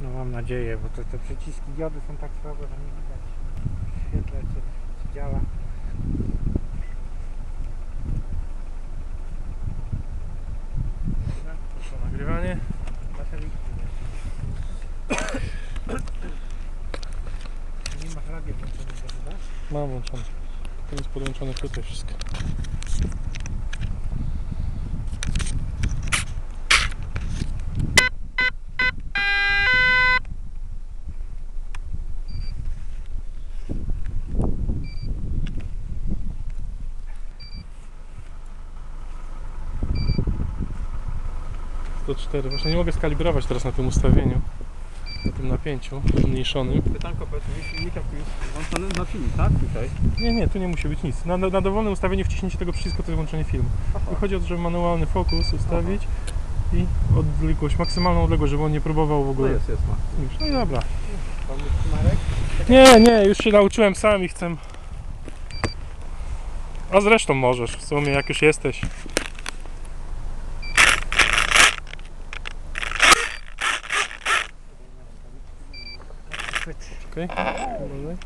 No mam nadzieję, bo to, te przyciski diody są tak słabe, że nie widać w świetle czy, czy działa. Proszę nagrywanie. Nie. Nie masz radia włączonego chyba? Mam włączone. To jest podłączone tutaj wszystko. Cztery. Właśnie nie mogę skalibrować teraz na tym ustawieniu. Na tym napięciu zmniejszonym. Pytanko, powiedz mi, silnika jest włączony na film, tak? Tutaj. Nie, nie, tu nie musi być nic. Na, na dowolnym ustawieniu wciśnięcie tego przycisku to jest włączenie filmu. Chodzi o to, żeby manualny fokus ustawić i odległość, maksymalną odległość, żeby on nie próbował w No ogóle. jest, jest, ma. No i dobra. Nie, nie, już się nauczyłem sam i chcę. A zresztą możesz, w sumie jak już jesteś. Chwyt. Okej? Uważaj.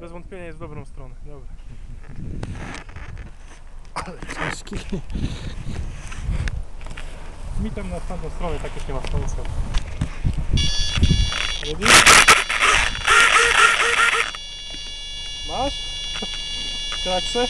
Bez wątpienia jest w dobrą stronę. Dobra. Ciężki. Mi tam na tamtą stronę tak już nie ma sensu. Ready? Masz? Kraksę?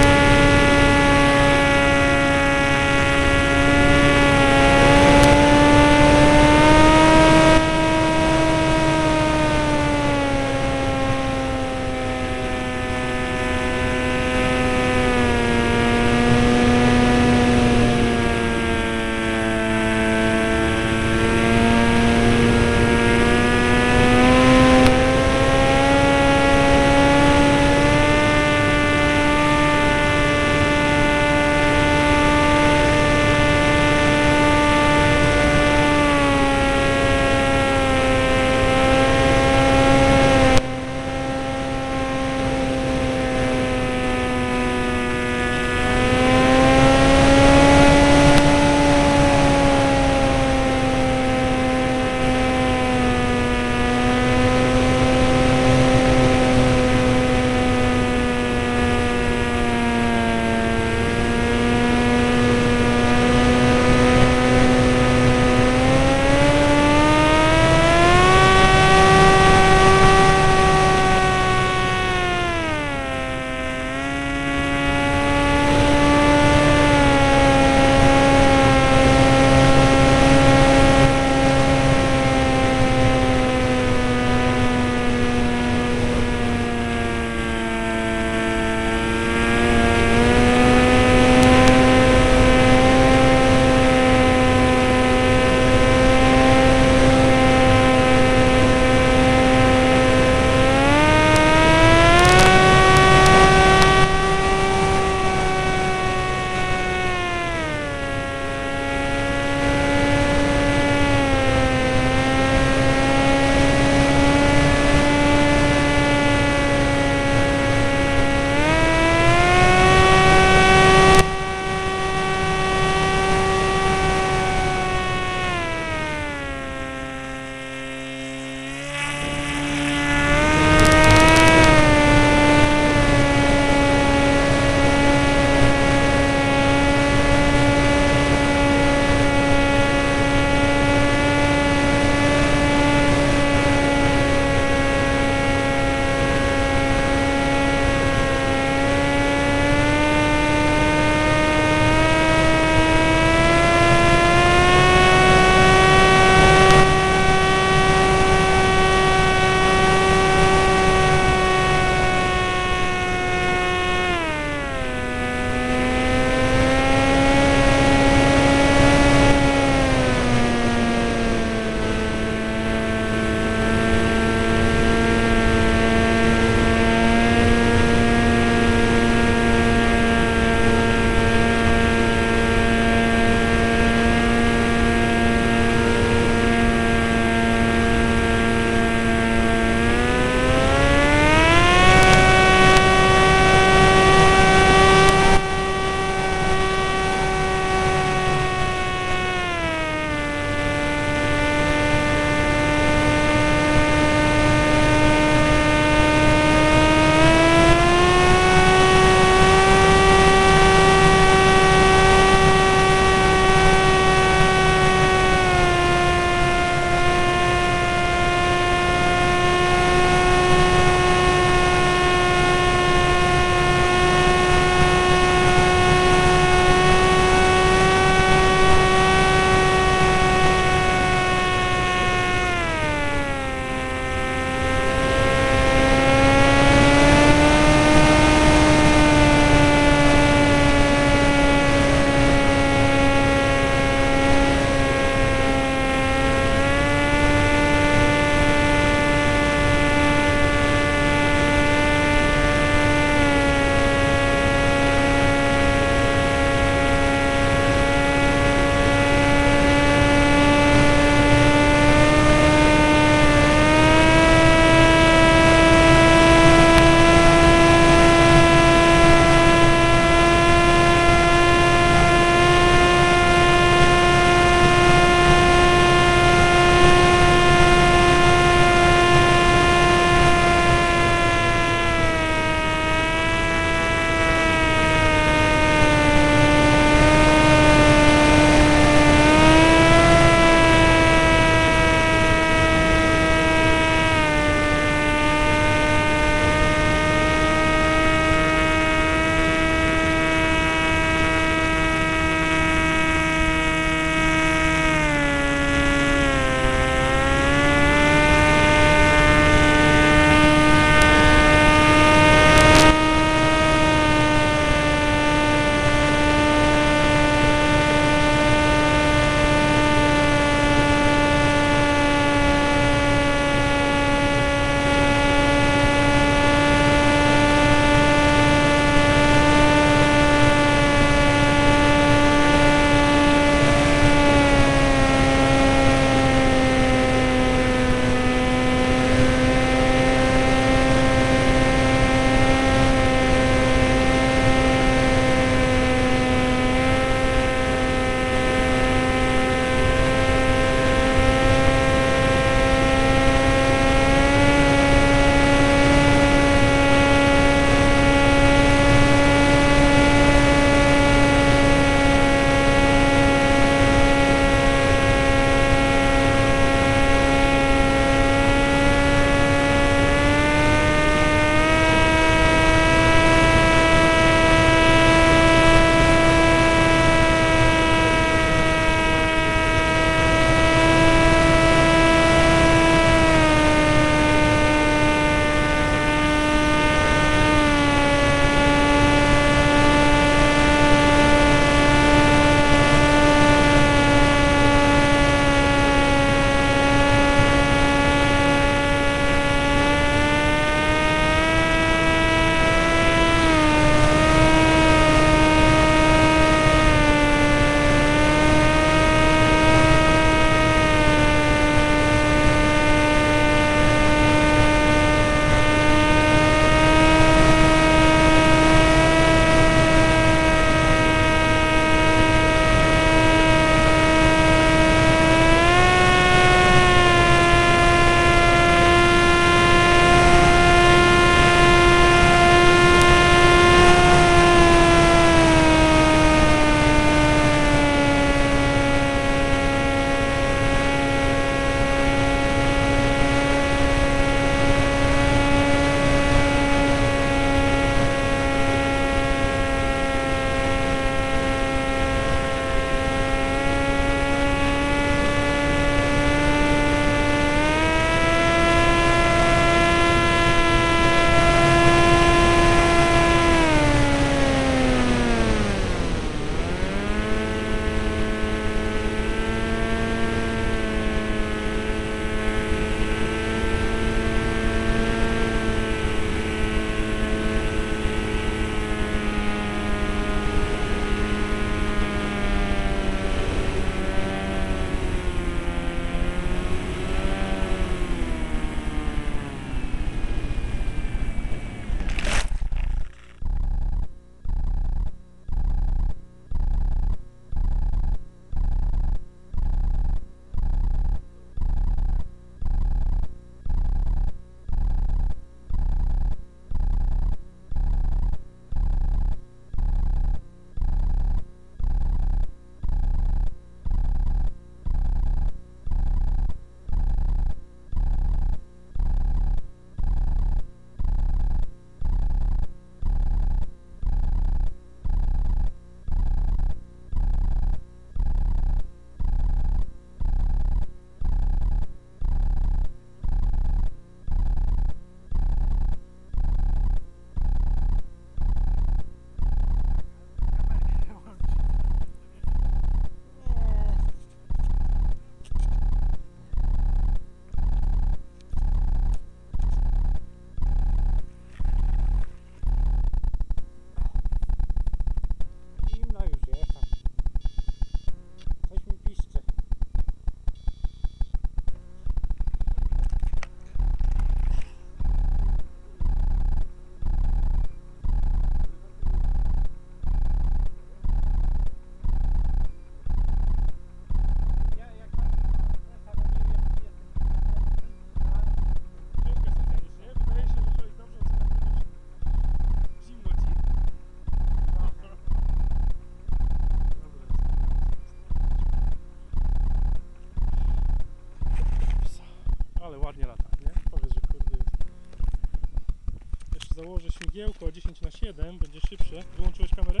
Założę śmigiełko 10 na 7 będzie szybsze. Wyłączyłeś kamerę?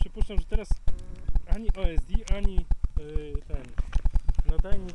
Przypuszczam, że teraz ani OSD, ani yy, ten nadajnik